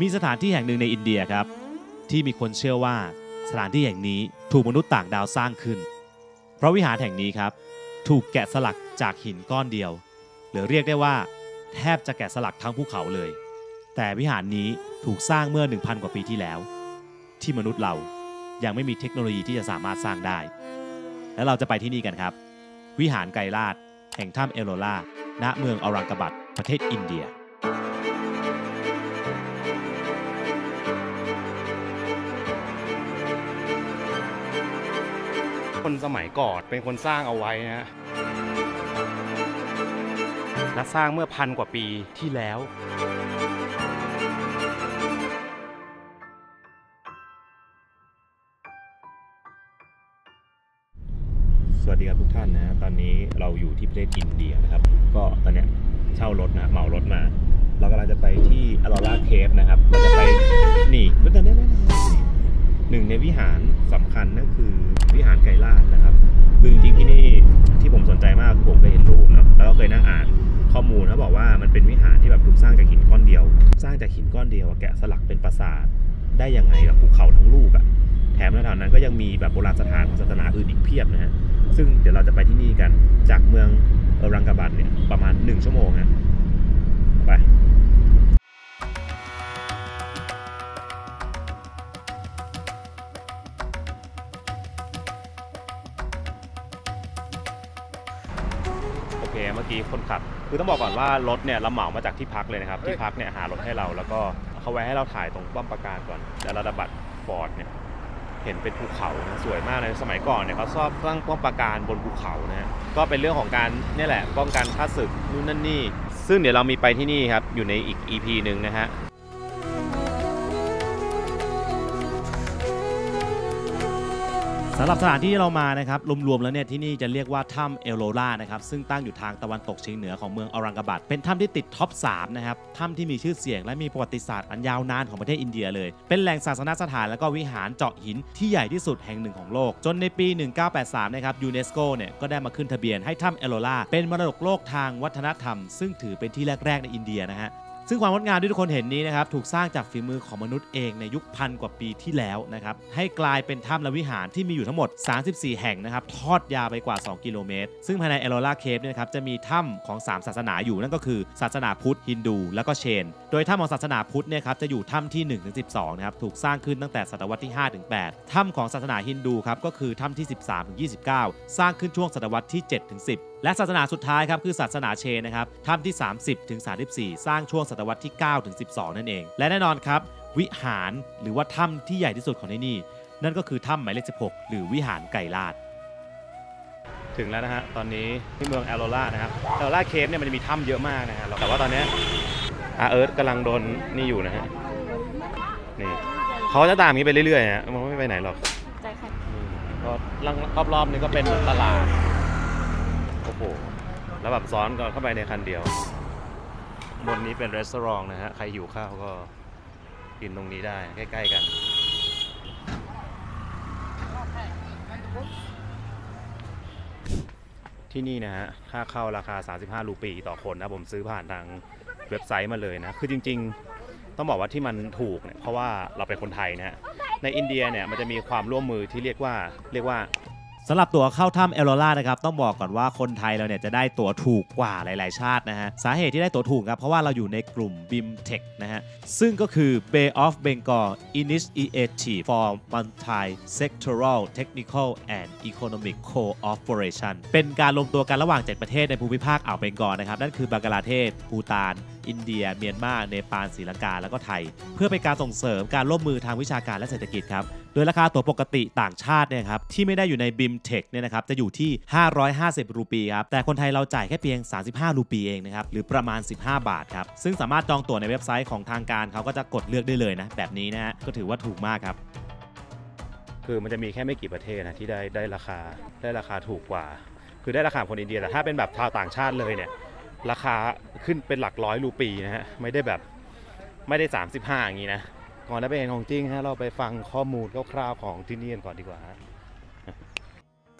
มีสถานที่แห่งหนึ่งในอินเดียครับ ที่มีคนเชื่อว่าสถานที่แห่งนี้ถูกมนุษย์ต่างดาวสร้างขึ้น เพราะวิหารแห่งนี้ครับ ถูกแกะสลักจากหินก้อนเดียว หรือเรียกได้ว่า แทบจะแกะสลักทั้งภูเขาเลย แต่วิหารนี้ถูกสร้างเมื่อ 1,000 กว่าปีที่แล้ว ที่มนุษย์เรายังไม่มีเทคโนโลยีที่จะสามารถสร้างได้ แล้วเราจะไปที่นี่กันครับ วิหารไกรลาดแห่งถ้ำเอโลลาณเมืองออรังกบัตประเทศอินเดีย คนสมัยก่อนเป็นคนสร้างเอาไว้นะฮะและสร้างเมื่อพันกว่าปีที่แล้ว สวัสดีครับทุกท่านนะตอนนี้เราอยู่ที่ประเทศอินเดียนะครับ ก็ตอนเนี้ยเช่ารถนะเหมารถมา เรากำลังจะไปที่อลอร่าเคฟนะครับ เราจะไปนี่ก็ตอนนี้นะ หนึ่งในวิหารสำคัญนั่นคือวิหารไกรลาดนะครับคือจริงๆที่นี่ที่ผมสนใจมากผมเคยเห็นรูปเนาะแล้วก็เคยนั่งอ่านข้อมูลเขาบอกว่ามันเป็นวิหารที่แบบถูกสร้างจากหินก้อนเดียว สร้างจากหินก้อนเดียวแกะสลักเป็นปราสาทได้ยังไงแบบภูเขาทั้งลูกอะแถมแถวนั้นก็ยังมีแบบโบราณสถานของศาสนาอื่นอีกเพียบนะฮะซึ่งเดี๋ยวเราจะไปที่นี่กันจากเมืองเออรังกาบัตเนี่ยประมาณ 1 ชั่วโมงนะไป คนขับคือต้องบอกก่อนว่ารถเนี่ยเราเหมามาจากที่พักเลยนะครับ ที่พักเนี่ยหารถให้เราแล้วก็เขาไว้ให้เราถ่ายตรงป้อมปราการก่อนแต่ดอลาตาบัด Fort เนี่ยเห็นเป็นภูเขานะสวยมากเลยสมัยก่อนเนี่ยเขาชอบสร้างป้อมปราการบนภูเขานะฮะก็เป็นเรื่องของการเนี่ยแหละป้องกันข้าศึกนู่นนั่นนี่ ซึ่งเดี๋ยวเรามีไปที่นี่ครับอยู่ในอีก EP หนึ่งนะฮะ สำหรับสถานที่ที่เรามานะครับรวมๆแล้วเนี่ยที่นี่จะเรียกว่าถ้ำเอลโลรานะครับซึ่งตั้งอยู่ทางตะวันตกเฉียงเหนือของเมืองอรังกาบัตเป็นถ้ำที่ติด top 3 นะครับถ้ำที่มีชื่อเสียงและมีประวัติศาสตร์อันยาวนานของประเทศอินเดียเลย เป็นแหล่งศาสนสถานและก็วิหารเจาะหินที่ใหญ่ที่สุดแห่งหนึ่งของโลก จนในปี 1983 นะครับยูเนสโกเนี่ยก็ได้มาขึ้นทะเบียนให้ถ้ำเอลโลราเป็นมรดกโลกทางวัฒนธรรม ซึ่งถือเป็นที่แรกๆในอินเดียนะฮะ ซึ่งความงดงามที่ทุกคนเห็นนี้นะครับถูกสร้างจากฝีมือของมนุษย์เองในยุคพันกว่าปีที่แล้วนะครับให้กลายเป็นถ้ำและวิหารที่มีอยู่ทั้งหมด 34 แห่งนะครับทอดยาวไปกว่า 2 กิโลเมตร ซึ่งภายในเอโลรา Cave เนี่ยนะครับจะมีถ้ำของ 3 ศาสนาอยู่นั่นก็คือ ศาสนาพุทธฮินดู แล้วก็เชน โดยถ้ำของศาสนาพุทธเนี่ยครับจะอยู่ถ้ำที่ 1 ถึง 12 นะครับถูกสร้างขึ้นตั้งแต่ศตวรรษที่ 5 ถึง 8 ถ้ำของศาสนาฮินดูครับก็คือถ้ำที่ 13 ถึง 29 สร้างขึ้นช่วงศตวรรษที่ 7 ถึง 10 และศาสนาสุดท้ายครับคือศาสนาเชนนะครับถ้ำที่ 30ถึง34 สร้างช่วงศตวรรษที่9ถึง12 นั่นเอง และแน่นอนครับ วิหารหรือว่าถ้ำที่ใหญ่ที่สุดของที่นี่ นั่นก็คือถ้ำหมายเลข16 หรือวิหารไกรลาศ ถึงแล้วนะฮะตอนนี้ที่เมืองแอลโลรานะครับแอลโลรา Cave เนี่ยมันจะมีถ้ำเยอะมากนะฮะแต่ว่าตอนเนี้ยอาเอิร์ธกำลังโดนนี่อยู่นะฮะนี่เขาจะตามอย่างนี้ไปเรื่อยๆฮะมันไม่ไปไหนหรอกใจค่ะอืมก็รอบๆนี้ก็เป็นเหมือนตลาด โอ้โห แล้วแบบซ้อนกันเข้าไปในคันเดียว บนนี้เป็นร้านนะฮะ ใครหิวข้าวก็กินตรงนี้ได้ใกล้ ๆ กัน ที่นี่นะฮะ ค่าเข้าราคา 35 รูปีต่อคนนะ ผมซื้อผ่านทางเว็บไซต์มาเลยนะ คือจริง ๆ ต้องบอกว่าที่มันถูกเนี่ย เพราะว่าเราเป็นคนไทยนะฮะ ในอินเดียเนี่ย มันจะมีความร่วมมือที่เรียกว่า เรียกว่า สำหรับตั๋วเข้าถ้ำเอลโลรานะครับต้องบอกก่อนว่าคนไทยเราเนี่ยจะได้ตั๋วถูกกว่าหลาย ๆ ชาตินะฮะสาเหตุที่ได้ตั๋วถูกครับเพราะว่าเราอยู่ในกลุ่ม BIMTech นะฮะซึ่งก็คือ Bay of Bengal Initiative for Multi Sectoral Technical and Economic Cooperation เป็นการรวมตัวกันระหว่าง 7 ประเทศในภูมิภาคอ่าวเบงกอลนะครับนั่นคือบังกลาเทศ ภูตาน อินเดีย เมียนมา เนปาลศรีลังกา แล้วก็ไทย เพื่อเป็นการส่งเสริมการร่วมมือทางวิชาการและเศรษฐกิจครับ โดยราคาตั๋วปกติต่างชาติเนี่ยครับที่ไม่ได้อยู่ใน BIMTech เนี่ยนะครับจะอยู่ที่ 550 รูปีครับ แต่คนไทยเราจ่ายแค่เพียง 35 รูปีเองนะครับ หรือประมาณ 15 บาทครับ ซึ่งสามารถจองตั๋วในเว็บไซต์ของทางการเขาก็จะกดเลือกได้เลยนะแบบนี้นะฮะก็ถือว่าถูกมากครับคือมันจะมีแค่ไม่กี่ประเทศนะที่ได้ได้ราคาได้ราคาถูกกว่า คือได้ราคาคนอินเดียแต่ถ้าเป็นแบบชาวต่างชาติเลยเนี่ย ราคาขึ้นเป็นหลักร้อยรูปีนะฮะไม่ได้แบบไม่ได้ 35 อย่างนี้นะ ก่อนจะไปเห็นของจริงฮะเราไปฟังข้อมูลคร่าวๆของที่นี่กันก่อนดีกว่าฮะ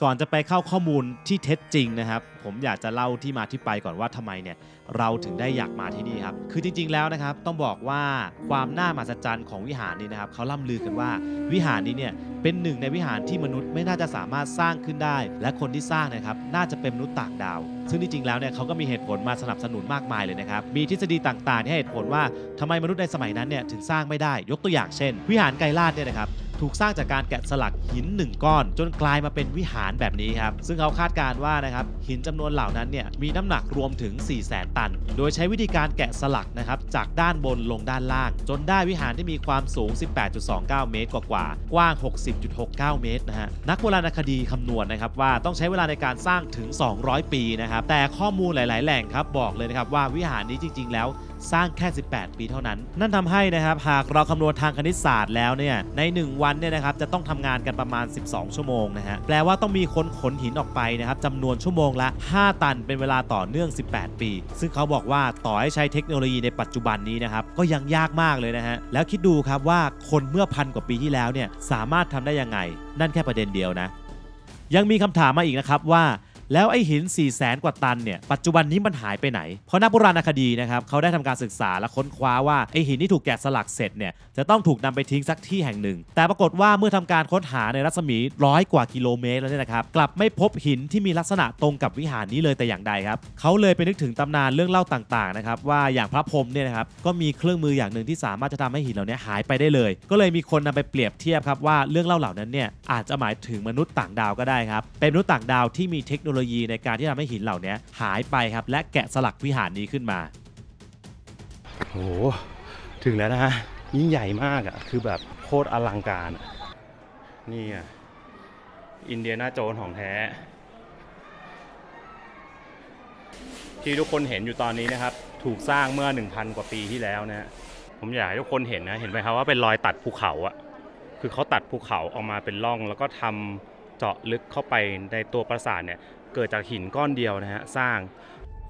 ก่อนจะไปเข้าข้อมูลที่เท็จจริงนะครับ ผมอยากจะเล่าที่มาที่ไปก่อนว่าทำไมเนี่ยเราถึงได้อยากมาที่นี่ครับ คือจริงๆแล้วนะครับ ต้องบอกว่าความน่ามหัศจรรย์ของวิหารนี้นะครับเขาล่ำลือกันว่าวิหารนี้เนี่ยเป็นหนึ่งในวิหารที่มนุษย์ไม่น่าจะสามารถสร้างขึ้นได้ และคนที่สร้างนะครับน่าจะเป็นมนุษย์ต่างดาว ซึ่งจริงแล้วเนี่ยเขาก็มีเหตุผลมาสนับสนุนมากมายเลยนะครับมีทฤษฎีต่างๆที่ให้เหตุผลว่าทำไมมนุษย์ในสมัยนั้นเนี่ยถึงสร้างไม่ได้ยกตัวอย่างเช่น วิหารไกรลาดเนี่ยนะครับ ถูกสร้างจากการแกะสลักหินหนึ่งก้อน จนกลายมาเป็นวิหารแบบนี้ครับ ซึ่งเขาคาดการณ์ว่านะครับหินจำนวนเหล่านั้นเนี่ยมีน้ำหนักรวมถึง 4 0 0แสนตัน โดยใช้วิธีการแกะสลักนะครับจากด้านบนลงด้านล่าง จนได้วิหารที่มีความสูง 18.29 เมตรกว่ากว้าง 60.69 เมตรนะฮะนักโบราณคดีคำนวณนะครับว่าต้องใช้เวลาในการสร้างถึง 200 ปีนะครับแต่ข้อมูลหลาย ๆ แหล่งครับบอกเลยนะครับว่าวิหารนี้จริง ๆ แล้ว สร้างแค่ 18 ปีเท่านั้น นั่นทำให้นะครับหากเราคำนวณทางคณิตศาสตร์แล้วเนี่ยใน 1 วันเนี่ยนะครับจะต้องทำงานกันประมาณ 12 ชั่วโมงนะฮะแปลว่าต้องมีคนขนหินออกไปนะครับจำนวนชั่วโมงละ 5 ตันเป็นเวลาต่อเนื่อง 18 ปี ซึ่งเขาบอกว่าต่อให้ใช้เทคโนโลยีในปัจจุบันนี้นะครับก็ยังยากมากเลยนะฮะแล้วคิดดูครับว่าคนเมื่อพันกว่าปีที่แล้วเนี่ยสามารถทำได้ยังไง นั่นแค่ประเด็นเดียวนะยังมีคำถามมาอีกนะครับว่า แล้วไอหิน 4 0 0แสนกว่าตันเนี่ยปัจจุบันนี้มันหายไปไหน เพราะนักโบราณคดีนะครับเขาได้ทำการศึกษาและค้นคว้าว่าไอหินที่ถูกแกะสลักเสร็จเนี่ยจะต้องถูกนำไปทิ้งสักที่แห่งหนึ่ง แต่ปรากฏว่าเมื่อทำการค้นหาในรัศมีร้อยกว่ากิโลเมตรแล้วเนี่ยนะครับกลับไม่พบหินที่มีลักษณะตรงกับวิหารนี้เลยแต่อย่างใดครับเขาเลยไปนึกถึงตำนานเรื่องเล่าต่างๆนะครับว่าอย่างพระพรหมเนี่ยนะครับก็มีเครื่องมืออย่างหนึ่งที่สามารถจะทำให้หินเหล่านี้หายไปได้เลย ก็เลยมีคนนำไปเปรียบเทียบครับว่าเรื่องเล่าเหล่านั้นเนี่ยอาจจะหมายถึงมนุษย์ต่างดาวก็ได้ครับเป็นมนุษย์ต่างดาวที่มีเทคโนโลโลยีในการที่ทำให้หินเหล่านี้หายไปครับ และแกะสลักวิหารนี้ขึ้นมา โอ้โหถึงแล้วนะฮะ ยิ่งใหญ่มากอะ่ะ คือแบบโคตรอลังการอะนี่อะ อินเดียนาโจนของแท้ ที่ทุกคนเห็นอยู่ตอนนี้นะครับ ถูกสร้างเมื่อ 1,000 กว่าปีที่แล้วนะฮะผมอยากให้ทุกคนเห็นนะ เห็นไหมครับว่าเป็นรอยตัดภูเขาอะคือเขาตัดภูเขาออกมาเป็นร่อง แล้วก็ทำเจาะลึกเข้าไปในตัวปราสาทเนี่ย เกิดจากหินก้อนเดียวนะฮะสร้าง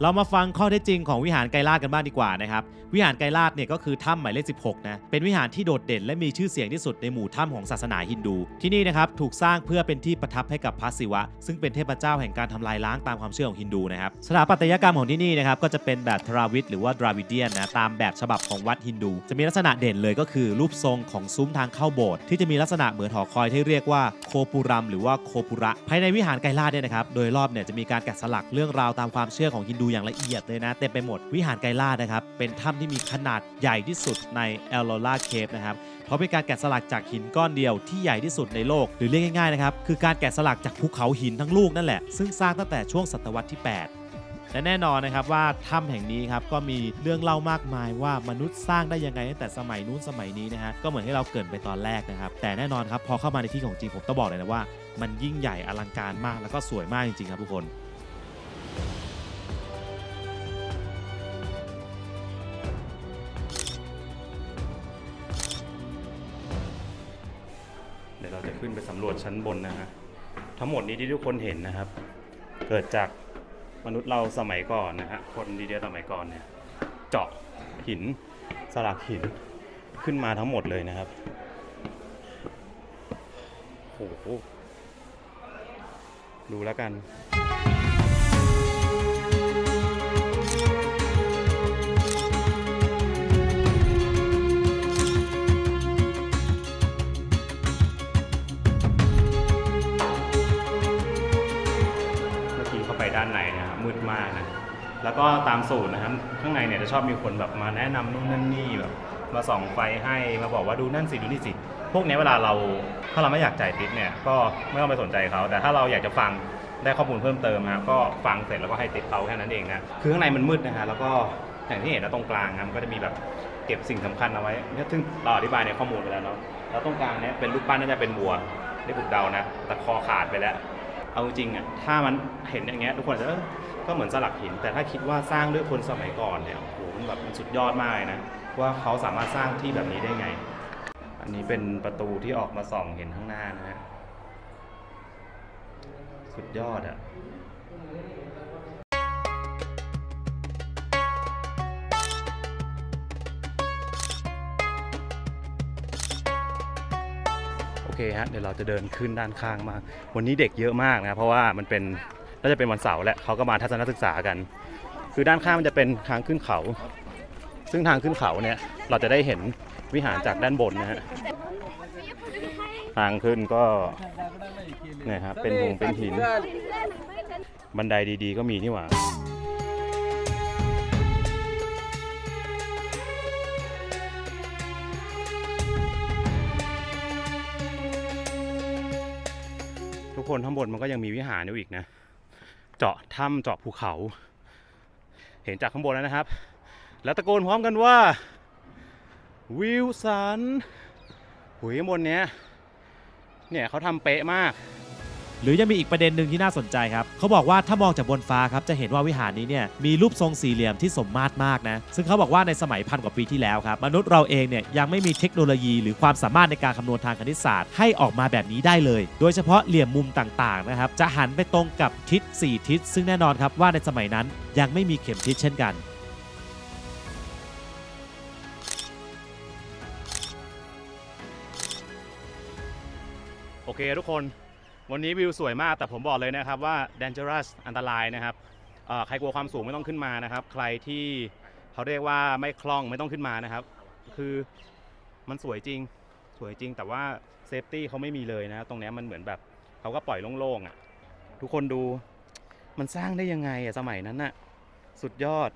เรามาฟังข้อเท็จจริงของวิหารไกรลาดกันบ้างดีกว่านะครับ วิหารไกรลาดเนี่ยก็คือถ้ำหมายเลข 16 นะ เป็นวิหารที่โดดเด่นและมีชื่อเสียงที่สุดในหมู่ถ้ำของศาสนาฮินดู ที่นี่นะครับถูกสร้างเพื่อเป็นที่ประทับให้กับพระศิวะ ซึ่งเป็นเทพเจ้าแห่งการทำลายล้างตามความเชื่อของฮินดูนะครับ สถาปัตยกรรมของที่นี่นะครับก็จะเป็นแบบทราวิดหรือว่าดราวิเดียนนะตามแบบฉบับของวัดฮินดู จะมีลักษณะเด่นเลยก็คือรูปทรงของซุ้มทางเข้าโบสถ์ที่จะมีลักษณะเหมือนหอคอยที่เรียกว่าโคปุรัมหรือว่าโคปุระภายในวิหารไกรลาดเนี่ยนะครับโดยรอบเนี่ยจะมีการแกะสลักเรื่องราวตามความเชื่อของฮินดููอย่างละเอียดเลยนะ เต็มไปหมดวิหารไกรลานะครับ เป็นถ้ำที่มีขนาดใหญ่ที่สุดในเอลโลลาเคฟนะครับเพราะเป็นการแกะสลักจากหินก้อนเดียวที่ใหญ่ที่สุดในโลก หรือเรียกง่ายๆนะครับคือการแกะสลักจากภูเขาหินทั้งลูกนั่นแหละซึ่งสร้างตั้งแต่ช่วงศตวรรษที่ 8และแน่นอนนะครับว่าถ้ำแห่งนี้ครับก็มีเรื่องเล่ามากมายว่ามนุษย์สร้างได้ยังไงตั้งแต่สมัยนู้นสมัยนี้นะฮะก็เหมือนที่เราเกรินไปตอนแรกนะครับ แต่แน่นอนครับพอเข้ามาในที่ของจริงผมต้องบอกเลยนะว่า มันยิ่งใหญ่อลังการมากแล้วก็สวยมากจริงๆครับทุกคนำรวจชั้นบนนะฮะทั้งหมดนี้ที่ทุกคนเห็นนะครับ เกิดจากมนุษย์เราสมัยก่อนนะฮะคนดีเดียสมัยก่อนเนี่ยเจาะหินสลักหินขึ้นมาทั้งหมดเลยนะครับโอ้โหดูแล้วกัน มืดมากนะแล้วก็ตามสูตรนะครับข้างในเนี่ยจะชอบมีคนแบบมาแนะนำนู่นนั่นนี่แบบมาส่องไฟให้มาบอกว่าดูนั่นสิดูนี่สิพวกเนี้ยเวลาเราถ้าเราไม่อยากจ่ายติปเนี่ยก็ไม่ต้องไปสนใจเขา แต่ถ้าเราอยากจะฟังได้ข้อมูลเพิ่มเติมนะครับก็ฟังเสร็จแล้วก็ให้ติปเขาแค่นั้นเองนะคือข้างในมันมืดนะฮะแล้วก็อย่างที่เห็นนะตรงกลางนะมันก็จะมีแบบเก็บสิ่งสำคัญเอาไว้เนี่ยซึ่งเราอธิบายในข้อมูลไปแล้วเนาะแล้วตรงกลางเนี่ยเป็นรูปปั้นน่าจะเป็นวัวได้ผูกเดานะแต่คอขาดไปแล้ว เอาจริงอะถ้ามันเห็นอย่างเงี้ยทุกคนจะ ก็เหมือนสลักหิน แต่ถ้าคิดว่าสร้างด้วยคนสมัยก่อนเนี่ยโหมันแบบมันสุดยอดมากเลยนะว่าเขาสามารถสร้างที่แบบนี้ได้ไง อันนี้เป็นประตูที่ออกมาส่องเห็นข้างหน้านะฮะสุดยอดอะโอเคฮะเดี๋ยวเราจะเดินขึ้นด้านข้างมา วันนี้เด็กเยอะมากนะ เพราะว่ามันเป็น น่าจะเป็นวันเสาร์แหละเขาก็มาทัศนศึกษากัน คือด้านข้างมันจะเป็นทางขึ้นเขา ซึ่งทางขึ้นเขาเนี่ยเราจะได้เห็นวิหารจากด้านบนนะฮะทางขึ้นก็เนี่ยครับเป็นหงเป็นหิน บันไดดีๆ ก็มีนี่หว่าทุกคนข้างบนมันก็ยังมีวิหารอยู่อีกนะ เจาะถ้ำเจาะภูเขา เห็นจากข้างบนแล้วนะครับ แล้วตะโกนพร้อมกันว่าวิวสันหุยบนเนี้ยเนี่ยเขาทำเป๊ะมาก หรือยังมีอีกประเด็นหนึ่งที่น่าสนใจครับเขาบอกว่าถ้ามองจากบนฟ้าครับจะเห็นว่าวิหารนี้เนี่ยมีรูปทรงสี่เหลี่ยมที่สมมาตรมากนะซึ่งเขาบอกว่าในสมัยพันกว่าปีที่แล้วครับมนุษย์เราเองเนี่ยยังไม่มีเทคโนโลยี หรือความสามารถในการคำนวณทางคณิตศาสตร์ให้ออกมาแบบนี้ได้เลย โดยเฉพาะเหลี่ยมมุมต่างๆนะครับจะหันไปตรงกับทิศ 4 ทิศ ซึ่งแน่นอนครับว่าในสมัยนั้นยังไม่มีเข็มทิศเช่นกันโอเคทุกคน วันนี้วิวสวยมากแต่ผมบอกเลยนะครับว่า dangerous อันตรายนะครับใครกลัวความสูงไม่ต้องขึ้นมานะครับ ใครที่เขาเรียกว่าไม่คล่องไม่ต้องขึ้นมานะครับ คือมันสวยจริงสวยจริงแต่ว่าเซฟตี้เขาไม่มีเลยนะตรงเนี้ยมันเหมือนแบบเขาก็ปล่อยโล่งๆอะทุกคนดูมันสร้างได้ยังไงอะสมัยนั้นน่ะสุดยอด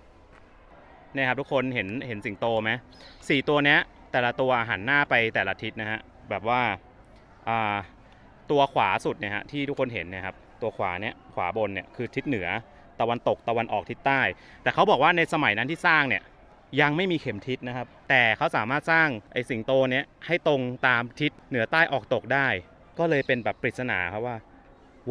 เนี่ยครับทุกคนเห็นเห็นสิงโตไหมสี่ตัวเนี้ยแต่ละตัวหันหน้าไปแต่ละทิศนะฮะแบบว่าอ่า ตัวขวาสุดเนี่ยฮะที่ทุกคนเห็นนะครับตัวขวาเนี่ยขวาบนเนี่ยคือทิศเหนือตะวันตกตะวันออกทิศใต้ แต่เขาบอกว่าในสมัยนั้นที่สร้างเนี่ยยังไม่มีเข็มทิศนะครับ แต่เขาสามารถสร้างไอ้สิงโตเนี้ยให้ตรงตามทิศเหนือใต้ออกตกได้ ก็เลยเป็นแบบปริศนาครับว่า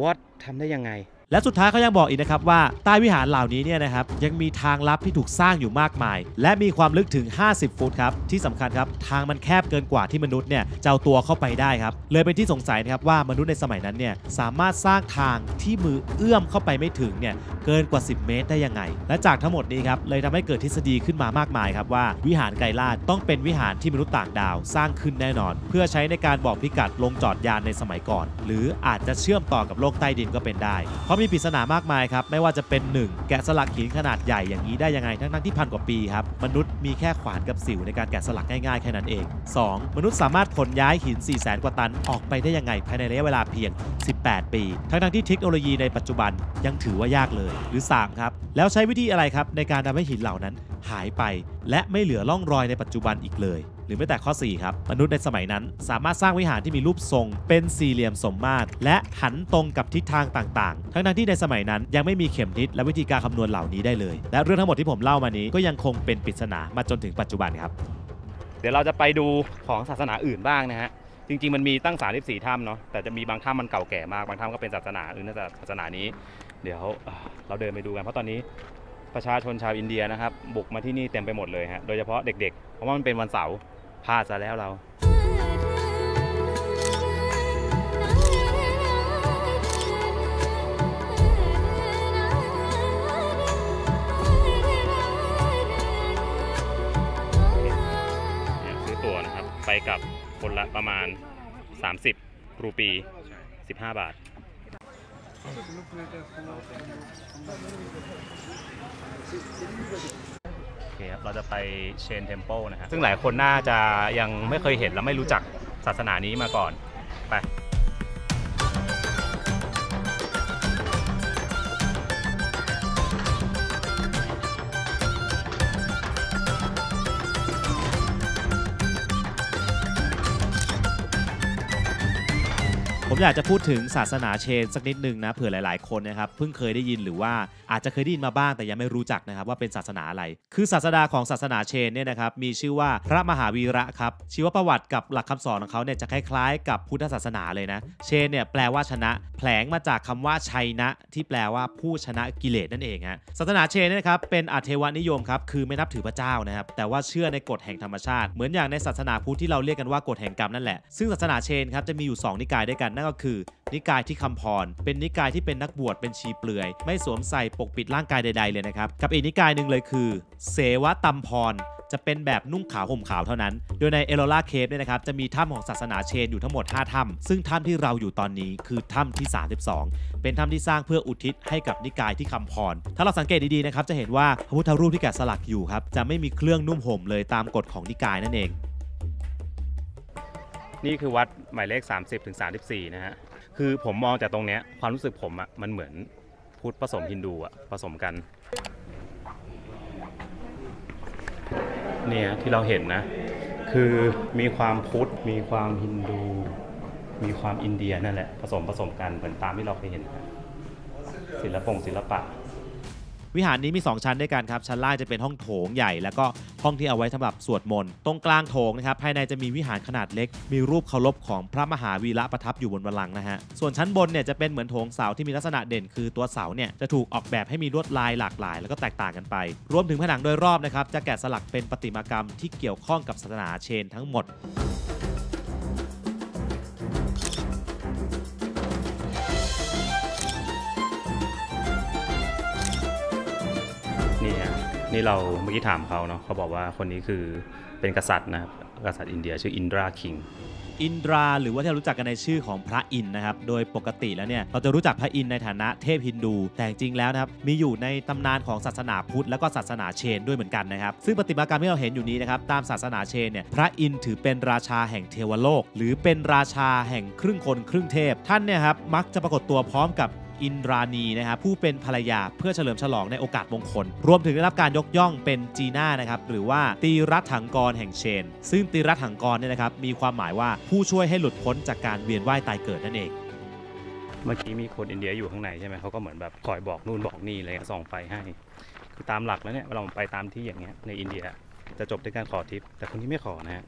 วอดทำได้ยังไง และสุดท้ายเขายังบอกอีกนะครับว่าใต้วิหารเหล่านี้เนี่ยนะครับยังมีทางลับที่ถูกสร้างอยู่มากมาย และมีความลึกถึง 50 ฟุตครับที่สำคัญครับทางมันแคบเกินกว่าที่มนุษย์เนี่ยจะเอาตัวเข้าไปได้ครับเลยเป็นที่สงสัยนะครับว่ามนุษย์ในสมัยนั้นเนี่ยสามารถสร้างทางที่มือเอื้อมเข้าไปไม่ถึงเนี่ยเกินกว่า 10 เมตรได้ยังไง และจากทั้งหมดนี้ครับเลยทำให้เกิดทฤษฎีขึ้นมามากมายครับว่าวิหารไกรลาดต้องเป็นวิหารที่มนุษย์ต่างดาว สร้างขึ้นแน่นอน เพื่อใช้ในการบอกพิกัดลงจอดยานในสมัยก่อน หรืออาจจะเชื่อมต่อกับโลกใต้ดินก็เป็นได้เพราะมีปริศนามากมายครับ ไม่ว่าจะเป็น 1 แกะสลักหินขนาดใหญ่อย่างนี้ได้ยังไง ทั้งๆที่พันกว่าปีครับ มนุษย์มีแค่ขวานกับสิวในการแกะสลักง่ายๆแค่นั้นเอง 2 มนุษย์สามารถขนย้ายหิน 4 0 0แสนกว่าตันออกไปได้ยังไงภายในระยะเวลาเพียง 18 ปี ทั้งๆที่เทคโนโลยีในปัจจุบันยังถือว่ายากเลย หรือ 3 ครับ แล้วใช้วิธีอะไรครับในการทำให้หินเหล่านั้นหายไป และไม่เหลือร่องรอยในปัจจุบันอีกเลย รือแม้แต่ข้อ 4 ครับ มนุษย์ในสมัยนั้น สามารถสร้างวิหารที่มีรูปทรง เป็นสี่เหลี่ยมสมมาตร และหันตรงกับทิศทางต่างๆ ทั้งๆที่ในสมัยนั้นยังไม่มีเข็มทิศและวิธีการคำนวณเหล่านี้ได้เลย และเรื่องทั้งหมดที่ผมเล่ามานี้ก็ยังคงเป็นปริศนามาจนถึงปัจจุบันครับเดี๋ยวเราจะไปดูของศาสนาอื่นบ้างนะฮะจริงๆมันมีตั้ง 34 ถ้ำเนาะแต่จะมีบางถ้ำมันเก่าแก่มาก บางถ้ำก็เป็นศาสนาอื่นนะแต่ศาสนานี้ เดี๋ยวเอ่อเราเดินไปดูกันเพราะตอนนี้ประชาชนชาวอินเดียนะครับบุกมาที่นี่เต็มไปหมดเลยฮะโดยเฉพาะเด็กๆ เพราะว่ามันเป็นวันเสาร์ พลาดซะแล้วเราเนี่ยซื้อตั๋วนะครับ ไปกับคนละประมาณ 30 รูปี 15 บาทโอ เคครับ เราจะไปเชนเทม p l e นะครับซึ่งหลายคนน่าจะยังไม่เคยเห็นและไม่รู้จักศาสนานี้มาก่อน ไป อยากจะพูดถึงศาสนาเชนสักนิดหนึ่งนะเผื่อหลาย ๆ คนนะครับเพิ่งเคยได้ยินหรือว่าอาจจะเคยได้ยินมาบ้างแต่ยังไม่รู้จักนะครับว่าเป็นศาสนาอะไร คือศาสดาของศาสนาเชนเนี่ยนะครับมีชื่อว่าพระมหาวีระครับชีวประวัติกับหลักคำสอนของเขาเนี่ยจะคล้ายๆ กับพุทธศาสนาเลยนะ เชนเนี่ยแปลว่าชนะ แผลงมาจากคำว่าชัยนะ ที่แปลว่าผู้ชนะกิเลสนั่นเองฮะศาสนาเชนเนยนะครับเป็นอาเทวนิยมครับคือไม่นับถือพระเจ้านะครับแต่ว่าเชื่อในกฎแห่งธรรมชาติ เหมือนอย่างในศาสนาพุทธที่เราเรียกกันว่ากฎแห่งกรรมนั่นแหละซึ่งศาสนาเชนครับจะมีอยู่ 2 นิกายด้วยกันนั่นก็คือ นิกายที่คำพร เป็นนิกายที่เป็นนักบวชเป็นชีเปลือย ไม่สวมใส่ปกปิดร่างกายใด ๆ เลยนะครับ กับอีกนิกายหนึ่งเลยคือ เสวะตัมพรจะเป็นแบบนุ่งขาวห่มขาวเท่านั้น โดยในเอโ o ล่าเคฟเนี่ยนะครับ จะมีถ้ำของศาสนาเชนอยู่ทั้งหมด 5 ถ้ำ ซึ่งถ้ำที่เราอยู่ตอนนี้คือถ้ำที่ 32 เป็นถ้ำที่สร้างเพื่ออุทิศให้กับนิกายที่คำพร ถ้าเราสังเกตดีๆนะครับ จะเห็นว่าพระพุทธรูปที่แกะสลักอยู่ครับ จะไม่มีเครื่องนุ่มห่มเลยตามกฎของนิกายนั่นเอง นี่คือวัดหมายเลข 30ถึง34 นะฮะ คือผมมองจากตรงเนี้ยความรู้สึกผมอะมันเหมือนพุทธผสมฮินดูอะผสมกัน เนี่ยที่เราเห็นนะ คือมีความพุทธ มีความฮินดู มีความอินเดียนั่นแหละผสมผสมกันเหมือนตามที่เราเคยเห็น ศิลปงศิลปะ วิหารนี้มี 2 ชั้นด้วยกันครับ ชั้นล่างจะเป็นห้องโถงใหญ่ แล้วก็ห้องที่เอาไว้สำหรับสวดมนต์ตรงกลางโถงนะครับภายในจะมีวิหารขนาดเล็ก มีรูปเคารพของพระมหาวีระประทับอยู่บนบัลลังก์นะฮะส่วนชั้นบนเนี่ยจะเป็นเหมือนโถงเสาที่มีลักษณะเด่น คือตัวเสาเนี่ยจะถูกออกแบบให้มีลวดลายหลากหลาย แล้วก็แตกต่างกันไป รวมถึงผนังโดยรอบนะครับจะแกะสลักเป็นประติมากรรมที่เกี่ยวข้องกับศาสนาเชนทั้งหมด นี่เราเมื่อกี้ถามเขาเนาะเขาบอกว่าคนนี้คือเป็นกษัตริย์นะครับกษัตริย์อินเดียชื่ออินดรา King อินดราหรือว่าที่เรารู้จักกันในชื่อของพระอินนะครับ โดยปกติแล้วเนี่ยเราจะรู้จักพระอินในฐานะเทพฮินดู แต่จริงแล้วนะครับมีอยู่ในตำนานของศาสนาพุทธและก็ศาสนาเชนด้วยเหมือนกันนะครับ ซึ่งปฏิมากรรมที่เราเห็นอยู่นี้นะครับตามศาสนาเชนเนี่ยพระอินถือเป็นราชาแห่งเทวโลก หรือเป็นราชาแห่งครึ่งคนครึ่งเทพ ท่านเนี่ยครับมักจะปรากฏตัวพร้อมกับ อินรานีนะครับผู้เป็นภรรยาเพื่อเฉลิมฉลองในโอกาสมงคล รวมถึงได้รับการยกย่องเป็นจีน่านะครับหรือว่าตีรัฐถังกรแห่งเชน ซึ่งตีรัฐถังกรเนี่ยนะครับมีความหมายว่าผู้ช่วยให้หลุดพ้นจากการเวียนว่ายตายเกิดนั่นเองเมื่อกี้มีคนอินเดียอยู่ข้างในใช่ไหมเขาก็เหมือนแบบคอยบอกนู่นบอกนี่อะไรส่องไฟให้ คือตามหลักแล้วเนี่ยเราไปตามที่อย่างเงี้ยในอินเดียจะจบด้วยการขอทิป แต่คนนี้ไม่ขอนะฮะ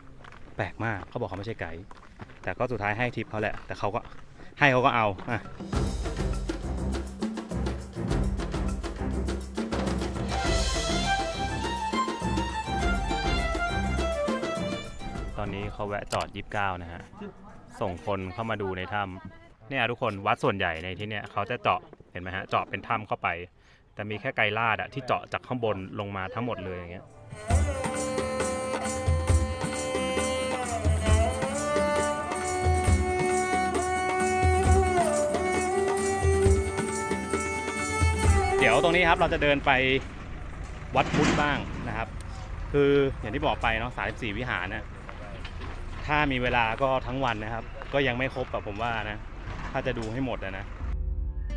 แปลกมากเขาบอกเขาไม่ใช่ไกด์แต่ก็สุดท้ายให้ทิปเขาแหละ แต่เขาก็ให้เขาก็เอาอะ เขาแวะจอด 29 นะฮะ ส่งคนเข้ามาดูในถ้ำเนี่ยทุกคนวัดส่วนใหญ่ในที่เนี่ยเขาจะเจาะเห็นไหมฮะเจาะเป็นถ้ำเข้าไป แต่มีแค่ไกรลาดอะที่เจาะจากข้างบนลงมาทั้งหมดเลยอย่างเงี้ยเดี๋ยวตรงนี้ครับเราจะเดินไปวัดพุทธบ้างนะครับ คืออย่างที่บอกไปเนาะ34วิหารเนี่ย ถ้ามีเวลาก็ทั้งวันนะครับ ก็ยังไม่ครบแบบผมว่านะ ถ้าจะดูให้หมดนะ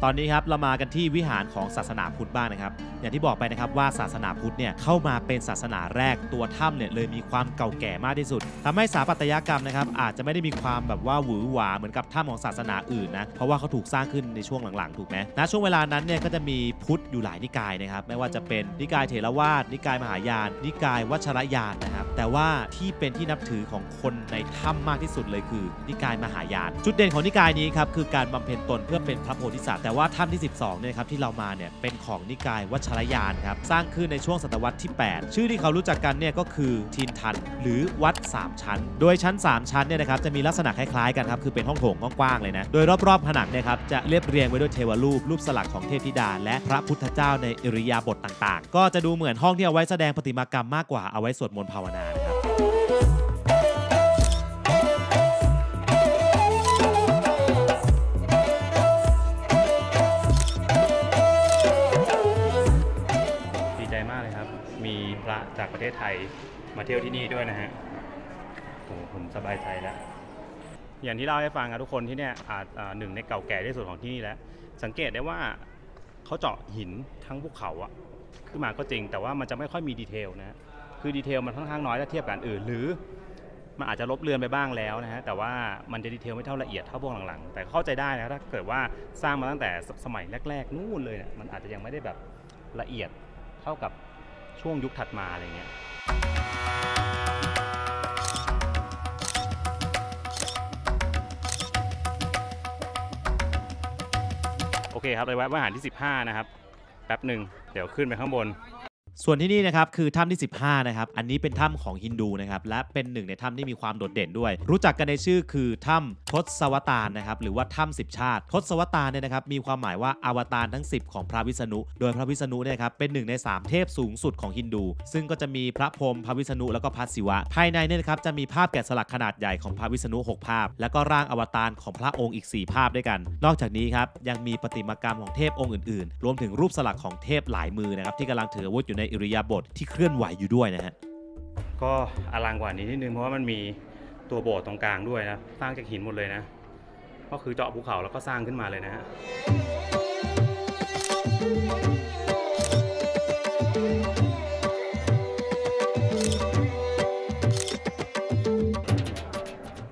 ตอนนี้ครับเรามากันที่วิหารของศาสนาพุทธบ้างนะครับ อย่างที่บอกไปนะครับว่าศาสนาพุทธเนี่ยเข้ามาเป็นศาสนาแรกตัวถ้ำเนี่ยเลยมีความเก่าแก่มากที่สุดทำให้สถาปัตยกรรมนะครับอาจจะไม่ได้มีความแบบว่าหวือหวาเหมือนกับถ้ำของศาสนาอื่นนะ เพราะว่าเขาถูกสร้างขึ้นในช่วงหลังๆ ถูกไหมณช่วงเวลานั้นเนี่ยก็จะมีพุทธอยู่หลายนิกายนะครับ ไม่ว่าจะเป็นนิกายเถรวาทนิกายมหายาน นิกายวัชรยานนะครับ แต่ว่าที่เป็นที่นับถือของคนในถ้ำมากที่สุดเลยคือ นิกายมหายาน จุดเด่นของนิกายนี้ครับคือการบำเพ็ญตนเพื่อเป็นพระโพธิสัตว์แต่ว่าถ้ำที่ 12เนี่ยครับที่เรามาเนี่ยเป็นของนิกายวัชรยานครับสร้างขึ้นในช่วงศตวรรษที่ 8 ชื่อที่เขารู้จักกันเนี่ยก็คือทินทัน หรือวัด 3 ชั้น โดยชั้น 3 ชั้นเนี่ยนะครับจะมีลักษณะคล้ายๆกันครับคือเป็นห้องโถงกว้างๆเลยนะโดยรอบๆผนังเนี่ยครับจะเรียบเรียงไว้ด้วยเทวรูปรูปสลักของเทพธิดา และพระพุทธเจ้าในอิริยาบถต่าง ๆ ก็จะดูเหมือนห้องที่เอาไว้แสดงประติมากรรมมากกว่าเอาไว้สวดมนต์ภาวนา ระจากประเทศไทยมาเที่ยวที่นี่ด้วยนะฮะโอ้ผมสบายใจแล้วอย่างที่เล่าให้ฟังอะทุกคนที่เนี่ยอาจหนึ่งในเก่าแก่ที่สุดของที่นี่แล้ว สังเกตได้ว่าเขาเจาะหินทั้งภูเขาอะขึ้นมาก็จริง แต่ว่ามันจะไม่ค่อยมี detail นะคือ detail มันค่อนข้างน้อยถ้าเทียบกับอื่น หรือมันอาจจะลบเลือนไปบ้างแล้วนะฮะแต่ว่ามันจะ detail ไม่เท่าละเอียดเท่าพวกหลังๆ แต่เข้าใจได้นะถ้าเกิดว่าสร้างมาตั้งแต่สสมัยแรก ๆนู่นเลยเนี่ยมันอาจจะยังไม่ได้แบบละเอียดเท่ากับ ช่วงยุคถัดมาอะไรเงี้ยโอเคครับเลยแวะวิหารที่ 15 นะครับ แป๊บหนึ่งเดี๋ยวขึ้นไปข้างบน ส่วนที่นี่นะครับคือถ้ำที่ 15นะครับอันนี้เป็นถ้ำของฮินดูนะครับและเป็นหนึ่งในถ้ำที่มีความโดดเด่นด้วย รู้จักกันในชื่อคือถ้ำทศวตารนะครับหรือว่าถ้ำสิบชาติ ทศวตารเนี่ยนะครับมีความหมายว่าอวตารทั้ง 10 ของพระวิษณุ โดยพระวิษณุเนี่ยครับเป็นหนึ่งใน 3 เทพสูงสุดของฮินดู ซึ่งก็จะมีพระพรหมพระวิษณุแล้วก็พระศิวะ ภายในเนี่ยนะครับจะมีภาพแกะสลักขนาดใหญ่ของพระวิษณุหกภาพ แล้วก็ร่างอวตารของพระองค์อีก 4 ภาพด้วยกัน นอกจากนี้ครับยังมีประติมากรรมของเทพองค์อื่นๆ รวมถึงรูปสลักของเทพหลายมือนะครับที่กำลังถืออาวุธอยู่ในอิริยาบถที่เคลื่อนไหวอยู่ด้วยนะฮะก็อลังกว่านี้นิดนึงเพราะว่ามันมีตัวโบสถ์ตรงกลางด้วยนะสร้างจากหินหมดเลยนะ ก็คือเจาะภูเขาแล้วก็สร้างขึ้นมาเลยนะฮะ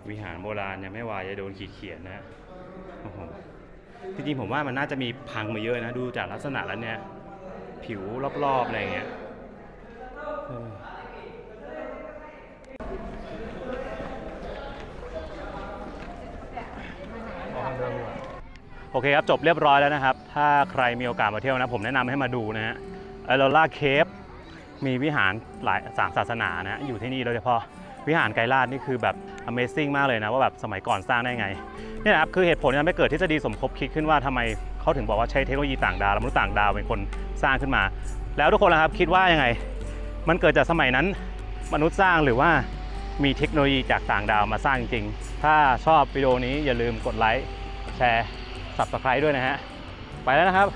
วิหารโบราณยังไม่วายจะโดนขีดเขียนนะจริงๆผมว่ามันน่าจะมีพังมาเยอะนะ ดูจากลักษณะแล้วเนี่ย ผิวรอบๆอะไรเงี้ยโอเคครับ จบเรียบร้อยแล้วนะครับ ถ้าใครมีโอกาสมาเที่ยวนะ ผมแนะนำให้มาดูนะฮะเอโรล่าเคฟมีวิหารหลายสามศาสนานะ อยู่ที่นี่โดยเฉพาะวิหารไกรลาดนี่คือแบบ Amazing มากเลยนะว่าแบบสมัยก่อนสร้างได้ไงเนี่ยนะครับคือเหตุผลที่ทำให้เกิดทฤษฎีสมคบคิดขึ้นว่าทำไมเขาถึงบอกว่าใช้เทคโนโลยีต่างดาวมนุษย์ต่างดาวเป็นคนสร้างขึ้นมา แล้วทุกคนนะครับคิดว่ายังไง มันเกิดจากสมัยนั้นมนุษย์สร้างหรือว่ามีเทคโนโลยีจากต่างดาวมาสร้างจริงๆ ถ้าชอบวิดีโอนี้อย่าลืมกดไลค์แชร์ Subscribe ด้วยนะฮะ ไปแล้วนะครับ